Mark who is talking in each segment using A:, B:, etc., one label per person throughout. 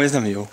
A: Alves da meu.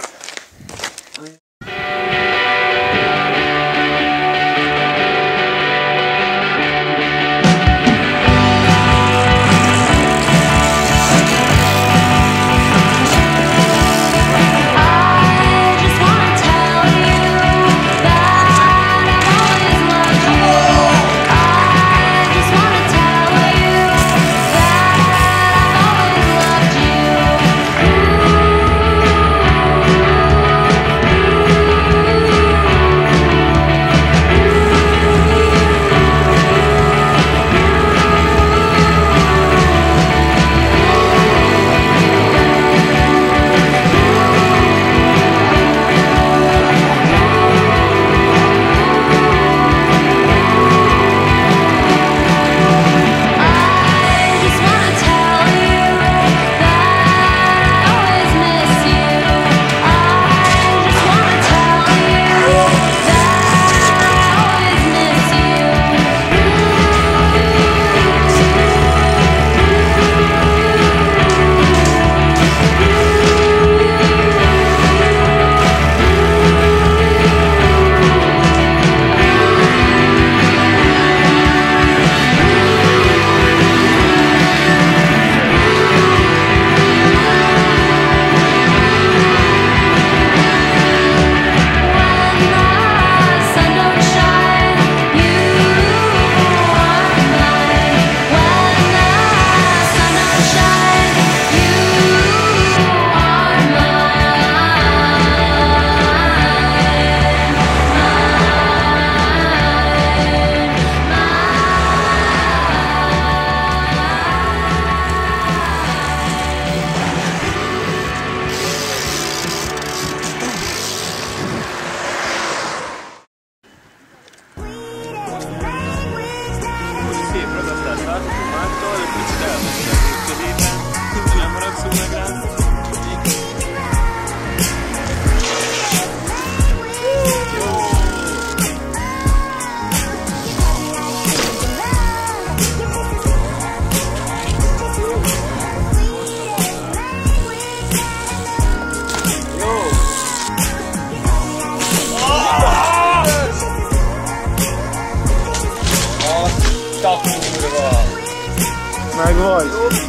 A: Meg vagy.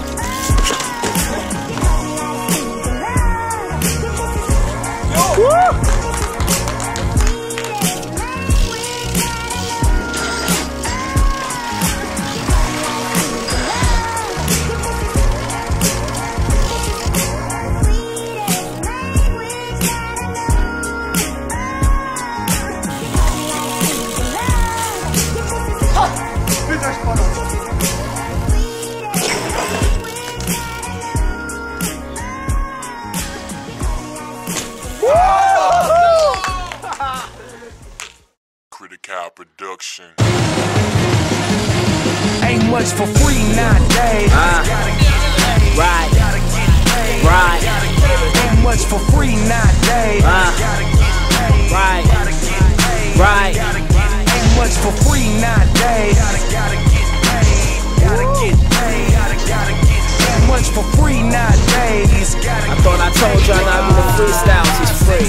B: much for free nowadays.
C: Uh, right. Right.
B: Ain't much for free nowadays.
D: Much for free nowadays.
C: I thought I told y'all not the freestyles is free.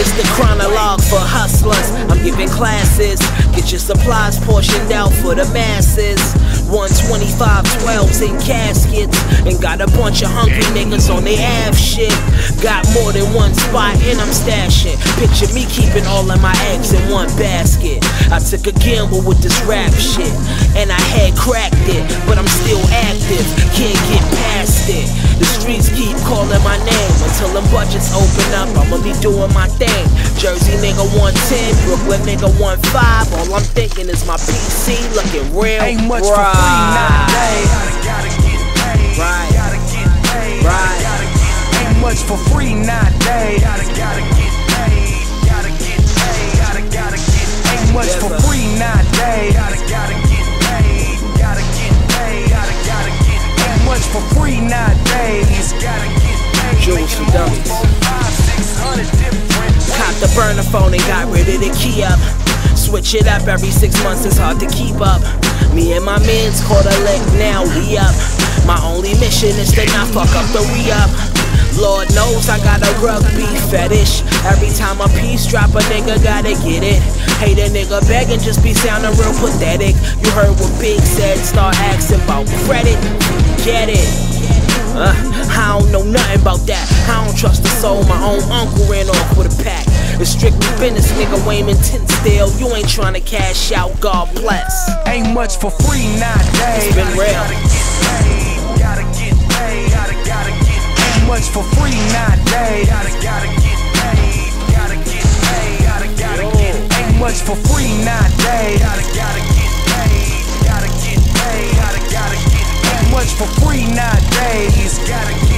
C: It's the chronologue for hustlers. I'm giving classes. Get your supplies portioned out for the masses. 125 12s in caskets. And got a bunch of hungry niggas on their ass shit. Got more than one spot and I'm stashing. Picture me keeping all of my eggs in one basket. I took a gamble with this rap shit. And I had cracked it, but I'm still active. Can't get past it. The streets keep calling my name until them budgets open up. I'ma be doing my thing. Jersey nigga 110, Brooklyn nigga 15. All I'm thinking is my PC looking real.
D: Ain't much for paid. Much for free nowadays. Gotta, gotta get paid. Gotta get paid. Gotta, gotta get Ain't much for free nowadays. Gotta, gotta get paid. Gotta get paid. Gotta, gotta get Ain't much for free nowadays. Gotta get paid.
C: For
D: Making
C: dummies. Cop the burner phone and got rid of the key up. Switch it up every six months, it's hard to keep up. Me and my mans caught a lick, now we up. My only mission is to not fuck up the re up. Lord knows I got a rugby fetish. Every time a piece drop, a nigga gotta get it. Hate a nigga begging, just be sounding real pathetic. You heard what Big said, start asking about credit. Get it. Uh, I don't know nothing about that. I don't trust the soul. My own uncle ran off with a pack. It's strictly business, nigga. Wayman Tisdale. You ain't trying to cash out. God bless.
D: Ain't much for free nowadays.
C: It's been real.
D: Gotta get paid. Gotta get paid. Gotta, gotta get Ain't much for free nowadays. Gotta, gotta get paid. Gotta get paid. Gotta, gotta get Ain't much for free nowadays. Gotta, gotta get paid. Gotta get paid. Gotta, gotta get Ain't much for free nowadays. Gotta get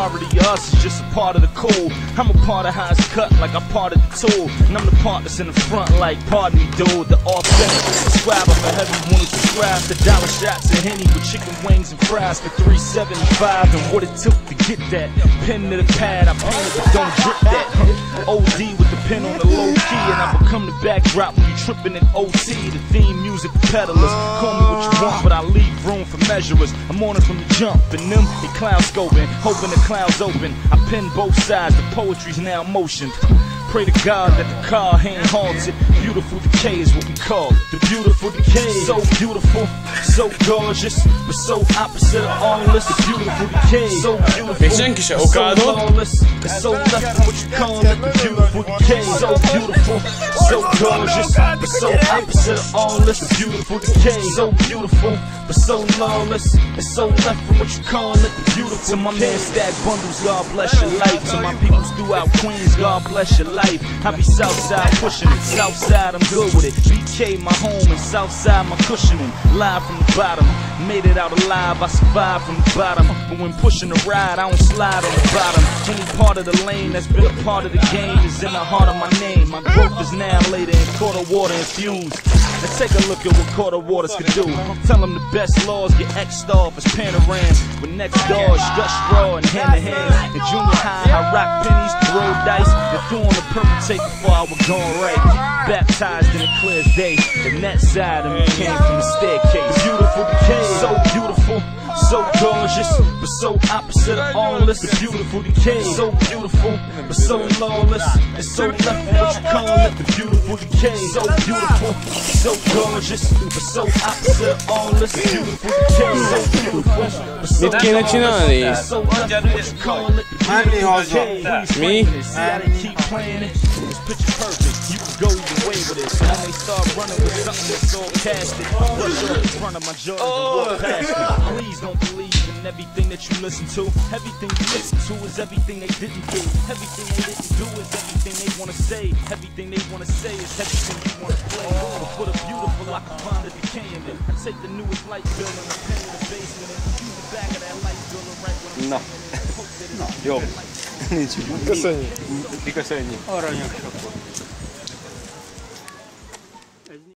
E: the majority of us is just a part of the cool. I'm a part of how it's cut, like I'm part of the tool, and I'm the part that's in the front, like pardon me, dude. The authentic scribe for everyone who subscribes to dollar shots and henny with chicken wings and fries for 375, and what it took to get that pen to the pad, I painted, but don't drip that. OD with the pen on the low key, and I become the backdrop when you tripping in OT. The theme music peddlers. Call me what you want, but I leave room for measurers. I'm on it from the jump, and them they cloud scoping, hoping the clouds open. I pin both sides, the poetry's now motioned. Pray to God that the car ain't halted. Beautiful decay is what we call it. The beautiful decay. So beautiful, so gorgeous, but so opposite of all this. The beautiful decay. So beautiful.
A: Még senki se
E: so
A: okádott.
E: lawless, it's so left from what you call it. The beautiful decay. So beautiful, so gorgeous, but so opposite of all this. The beautiful decay. So beautiful, but so lawless, it's so left from what you call it. The beautiful. To my man stack bundles, God bless your life. To my peoples throughout Queens, God bless your life. I be Southside pushing it, Southside I'm good with it. BK my home and Southside my cushioning. Live from the bottom, made it out alive. I survived from the bottom, but when pushing the ride, I don't slide on the bottom. Any part of the lane that's been a part of the game is in the heart of my name. My growth is now later in quarter water infused. Now take a look at what quarter waters can do. Tell them the best laws get X'd off as panorams. With next doors, stretch straw and hand to hand. In junior high, I rock pennies, roll dice, and threw on the permutate before I was gone right. Baptized in a clear day. The net side of me came from the staircase. Beautiful decay, so beautiful. So gorgeous, but so opposite of all this. The beautiful decay, so beautiful, but so lawless. And so left what you call it. The beautiful decay, so beautiful, so gorgeous, but so opposite of all this. The beautiful decay, so beautiful, but so
A: Mit kéne csinálni?
E: lawless. So left from what you call it. The
F: Menni
E: beautiful
F: haza.
E: decay.
A: Mi?
E: See how they keep playing it? It's picture perfect. You can go either way with it. So when they start running with something that's all casted, brush off in front of my Jordans and walk past it. Please don't believe in everything that you listen to. Everything you listen to is everything they didn't do. Everything they didn't do is everything they wanna say. Everything they wanna say is everything you wanna play. But for the beautiful, I can find the decay in it. I take the newest light bill and I pay the basement and use the back of that light bill and write what I'm
F: Na.
E: saying. and hope that it-
F: Jobb. Nincs mit.